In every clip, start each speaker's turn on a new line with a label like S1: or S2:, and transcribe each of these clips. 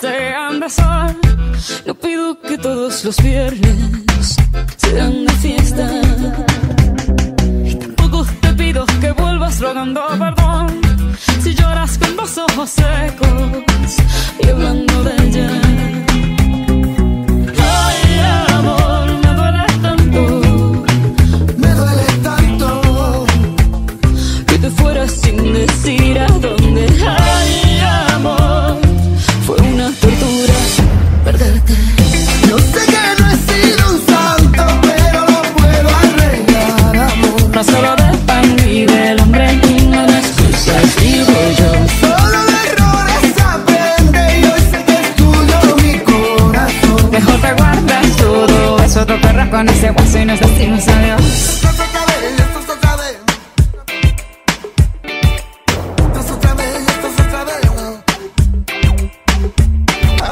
S1: sean de sol. No pido que todos los viernes sean de fiesta. Y tampoco te pido que vuelvas rogando perdón. Si lloras con los ojos secos y hablando de ella. Ay, amor, me duele tanto.
S2: Me duele tanto.
S1: Que te fueras sin decir a dónde con ese y nos decimos adiós.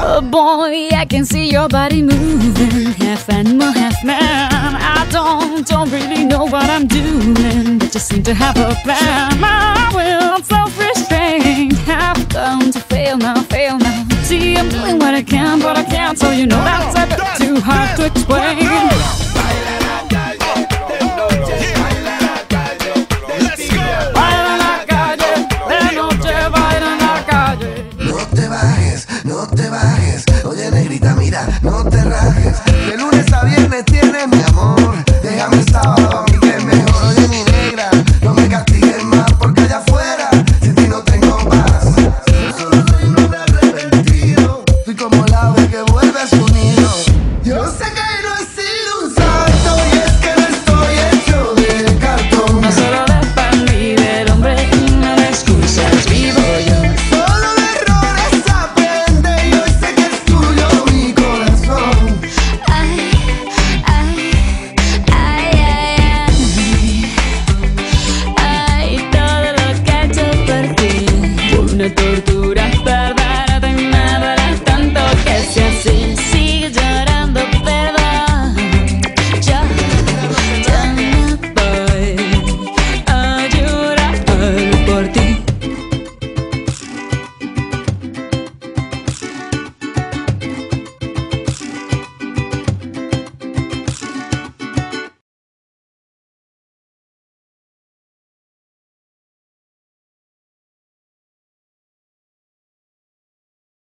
S1: Oh boy, I can see your body moving, half animal, half man. I don't, don't really know what I'm doing, but just seem to have a plan. My will, self-restraint, have come to fail now, fail now. See, I'm doing what I can, but I can't, so you know that's a bit too hard to explain. Never